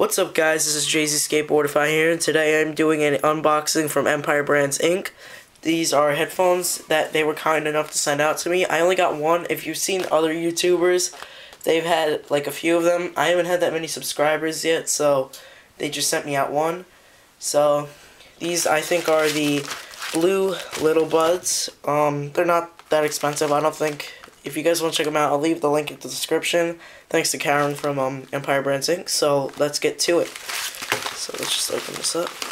What's up guys, this is Jay-Z Skateboardify here, and today I'm doing an unboxing from Empire Brands Inc. These are headphones that they were kind enough to send out to me. I only got one. If you've seen other YouTubers, they've had like a few of them. I haven't had that many subscribers yet, so they just sent me out one. So, these I think are the blue Little Buds. Um, they're not that expensive, I don't think if you guys want to check them out, I'll leave the link in the description. Thanks to Karen from um, Empire Brands Inc. So let's get to it. So let's just open this up.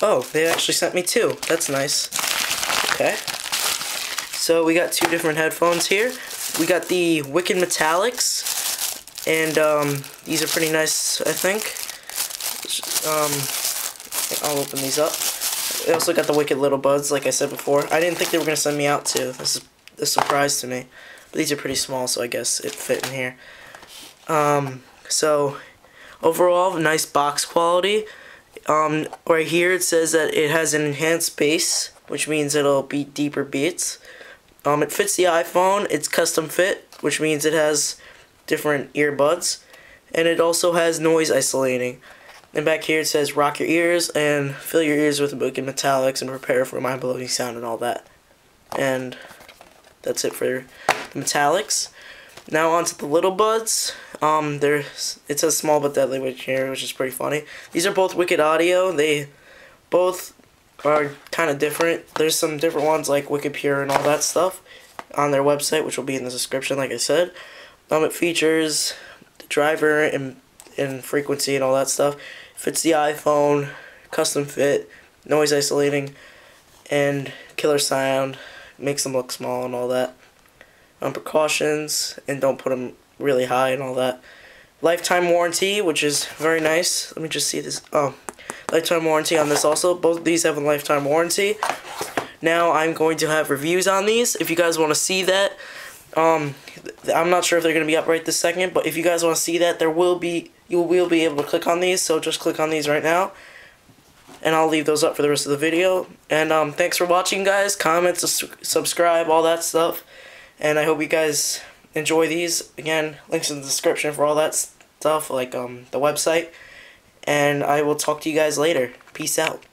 Oh, they actually sent me two. That's nice. Okay. So we got two different headphones here. We got the Wicked Metallics, and um, these are pretty nice, I think. Um, I'll open these up. Also got the Wicked Little Buds, like I said before. I didn't think they were going to send me out too. This is a surprise to me. But these are pretty small, so I guess it fit in here. Um, so, overall, nice box quality. Um, right here it says that it has an enhanced bass, which means it'll beat deeper beats. Um, it fits the iPhone. It's custom fit, which means it has different earbuds. And it also has noise isolating. And back here it says rock your ears and fill your ears with Wicked Metallics and prepare for mind-blowing sound and all that. And that's it for the metallics. Now onto the little buds. Um, there's it says small but deadly which here, which is pretty funny. These are both Wicked Audio. They both are kind of different. There's some different ones like Wicked Pure and all that stuff on their website, which will be in the description, like I said. Um, it features the driver and and frequency and all that stuff. Fits the iPhone, custom fit, noise isolating, and killer sound. Makes them look small and all that um, precautions and don't put them really high and all that. Lifetime warranty, which is very nice. Let me just see this. Oh, lifetime warranty on this also. Both these have a lifetime warranty. Now I'm going to have reviews on these. If you guys want to see that, um, I'm not sure if they're going to be up right this second, but if you guys want to see that, there will be, you will be able to click on these, so just click on these right now. And I'll leave those up for the rest of the video. And um, thanks for watching, guys. Comment, subscribe, all that stuff. And I hope you guys enjoy these. Again, links in the description for all that stuff, like um, the website. And I will talk to you guys later. Peace out.